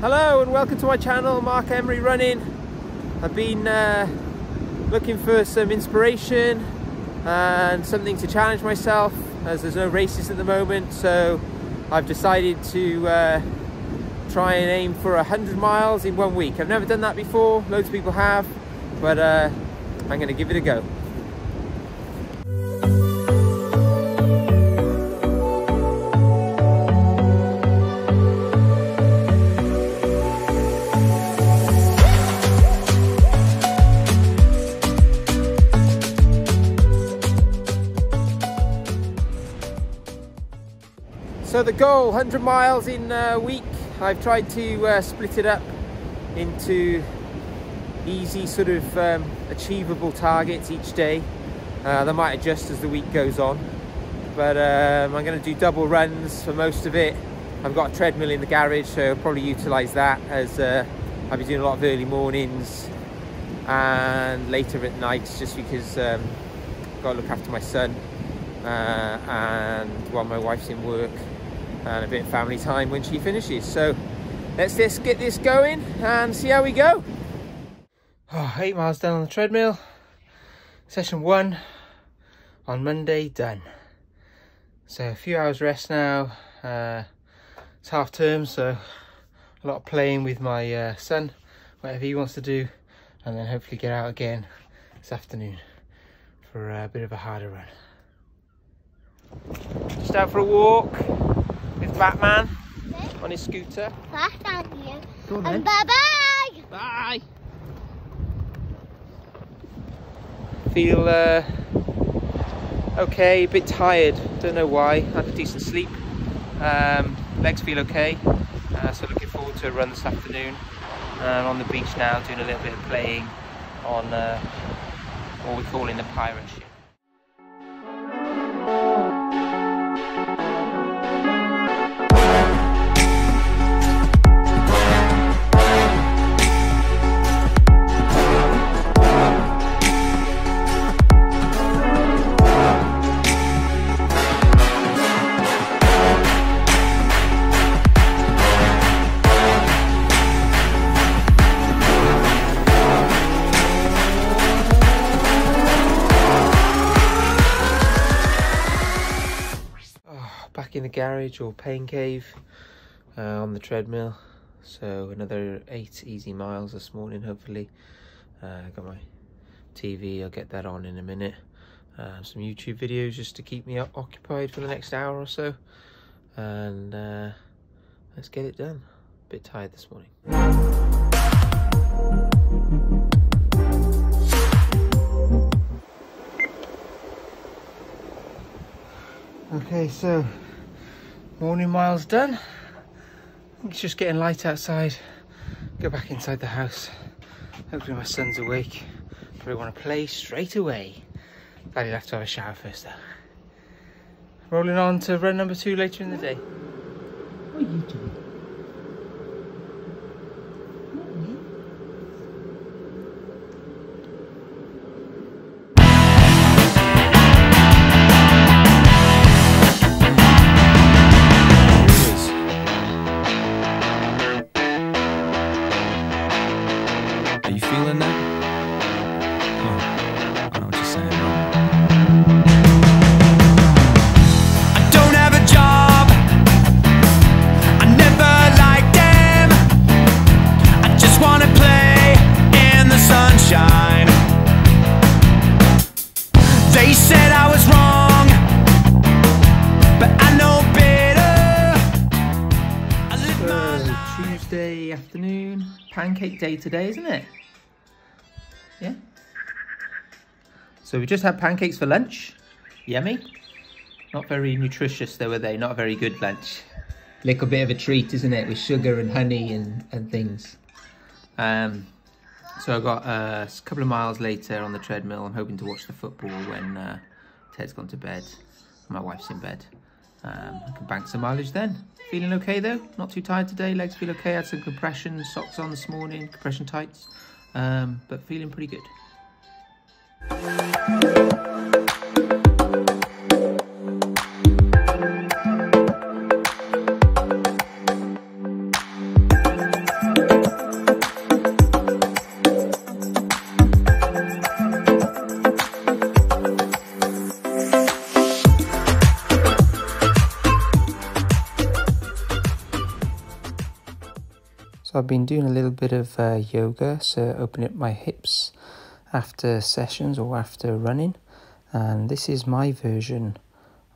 Hello and welcome to my channel, Mark Emery Running. I've been uh, looking for some inspiration and something to challenge myself as there's no races at the moment so I've decided to uh, try and aim for 100 miles in one week. I've never done that before, loads of people have, but uh, I'm going to give it a go. So the goal, 100 miles in a week. I've tried to uh, split it up into easy sort of um, achievable targets each day. Uh, they might adjust as the week goes on. But um, I'm going to do double runs for most of it. I've got a treadmill in the garage, so I'll probably utilise that as uh, I'll be doing a lot of early mornings and later at nights just because um, I've got to look after my son uh, and while my wife's in work and a bit of family time when she finishes. So let's just get this going and see how we go. Oh, eight miles down on the treadmill. Session one on Monday, done. So a few hours rest now. Uh, it's half term, so a lot of playing with my uh, son, whatever he wants to do, and then hopefully get out again this afternoon for a bit of a harder run. Just out for a walk Batman on his scooter. Bye, you. Go on And then. bye bye. Bye. Feel uh, okay, a bit tired. Don't know why. Had a decent sleep. Um, legs feel okay. Uh, so looking forward to a run this afternoon. And on the beach now, doing a little bit of playing on uh, what we're calling the pirate ship. Back in the garage or pain cave uh, on the treadmill. So another eight easy miles this morning, hopefully. Uh, got my TV, I'll get that on in a minute. Uh, some YouTube videos just to keep me occupied for the next hour or so. And uh, let's get it done. A bit tired this morning. Okay, so morning miles done. It's just getting light outside. Go back inside the house. Hopefully my son's awake. Probably want to play straight away. Glad he'll have to have a shower first though. Rolling on to run number two later in the day. What are you doing? Tuesday afternoon, pancake day today, isn't it? Yeah. So we just had pancakes for lunch. Yummy. Not very nutritious though, were they? Not a very good lunch. Little bit of a treat, isn't it? With sugar and honey and, and things. Um, so I got uh, a couple of miles later on the treadmill. I'm hoping to watch the football when uh, Ted's gone to bed. My wife's in bed. Um, I can bank some mileage then. Feeling okay though, not too tired today. Legs feel okay. I Had some compression socks on this morning, compression tights, um, but feeling pretty good. So I've been doing a little bit of uh, yoga, so opening up my hips after sessions or after running. And this is my version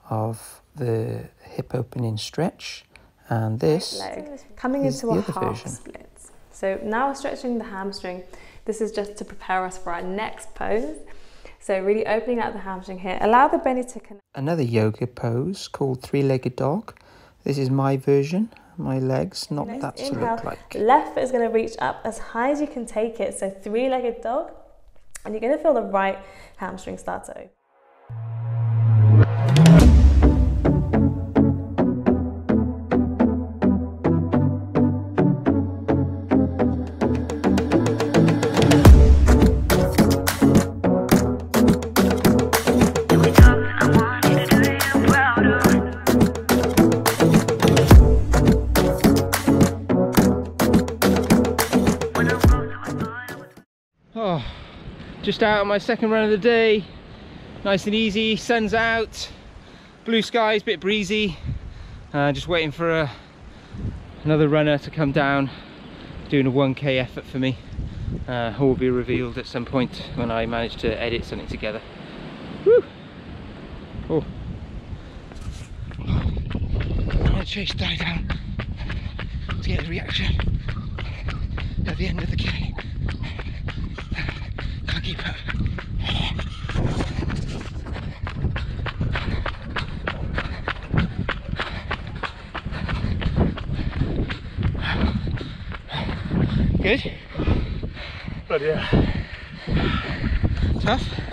of the hip opening stretch. And this leg coming into a half version. split. So now we're stretching the hamstring. This is just to prepare us for our next pose. So really opening out the hamstring here. Allow the belly to connect. another yoga pose called three-legged dog. This is my version. My legs, not Next that inhale, look like. Left foot is going to reach up as high as you can take it. So three-legged dog. And you're going to feel the right hamstring start to open. Just out on my second run of the day. Nice and easy, sun's out, blue skies, a bit breezy. Uh, just waiting for a, another runner to come down, doing a 1k effort for me. Uh, who will be revealed at some point when I manage to edit something together. Woo! Oh. I'm chase die down to get a reaction at the end of the game. Up. Good? But yeah, Tough?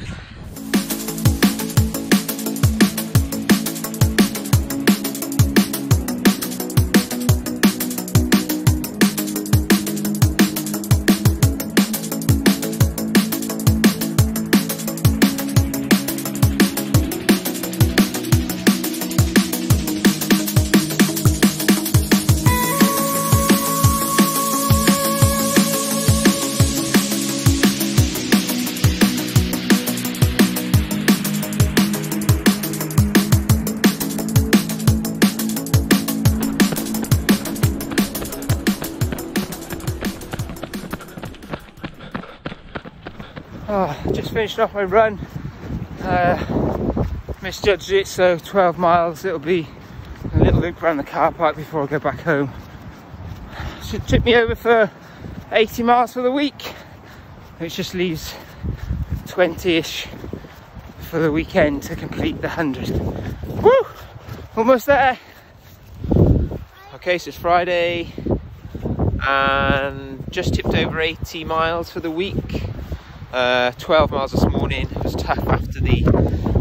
Oh, just finished off my run. Uh, misjudged it, so 12 miles. It'll be a little loop around the car park before I go back home. Should tip me over for 80 miles for the week, which just leaves 20-ish for the weekend to complete the 100. Woo! Almost there. Okay, so it's Friday and just tipped over 80 miles for the week. Uh, 12 miles this morning. It was tough after the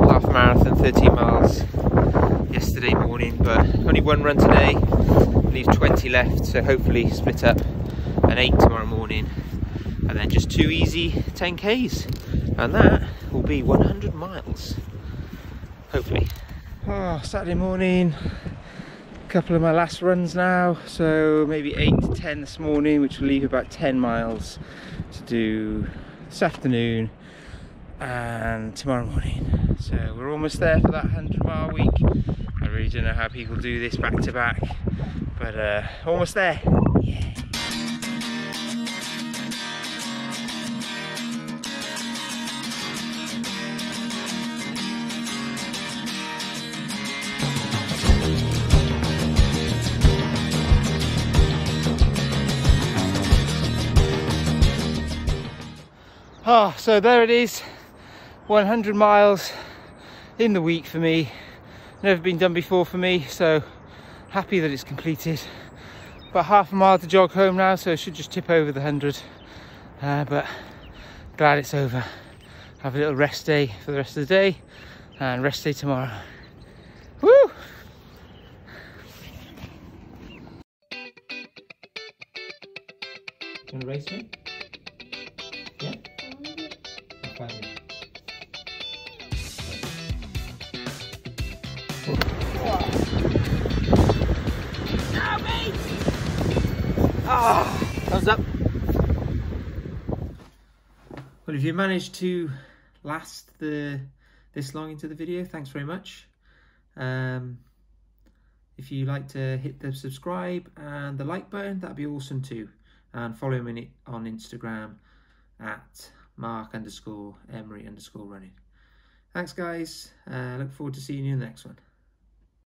half marathon, 13 miles yesterday morning, but only one run today. Leaves 20 left, so hopefully split up an 8 tomorrow morning, and then just two easy 10k's, and that will be 100 miles. Hopefully. Oh, Saturday morning. A Couple of my last runs now, so maybe 8 to 10 this morning, which will leave about 10 miles to do this afternoon and tomorrow morning. So we're almost there for that 100 mile week. I really don't know how people do this back to back, but uh, almost there. Yeah. Oh, so there it is 100 miles in the week for me. Never been done before for me, so happy that it's completed. About half a mile to jog home now, so I should just tip over the 100. Uh, but glad it's over. Have a little rest day for the rest of the day and rest day tomorrow. Woo! You wanna race me? Ah, thumbs up. Well, if you managed to last the this long into the video, thanks very much. Um, if you like to hit the subscribe and the like button, that'd be awesome too. and follow me on Instagram at mark underscore emery underscore running. Thanks, guys. Uh, look forward to seeing you in the next one.